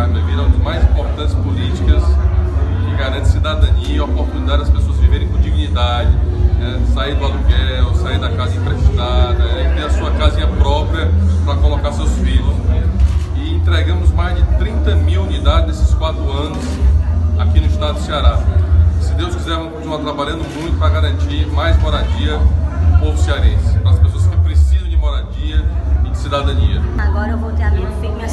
Ricardo Oliveira, uma das mais importantes políticas que garante cidadania e oportunidade das pessoas viverem com dignidade, né? sair do aluguel, sair da casa emprestada, né? ter a sua casinha própria para colocar seus filhos. E entregamos mais de 30 mil unidades nesses quatro anos aqui no estado do Ceará. Se Deus quiser, vamos continuar trabalhando muito para garantir mais moradia para o povo cearense, para as pessoas que precisam de moradia e de cidadania. Agora eu vou ter a minha filha,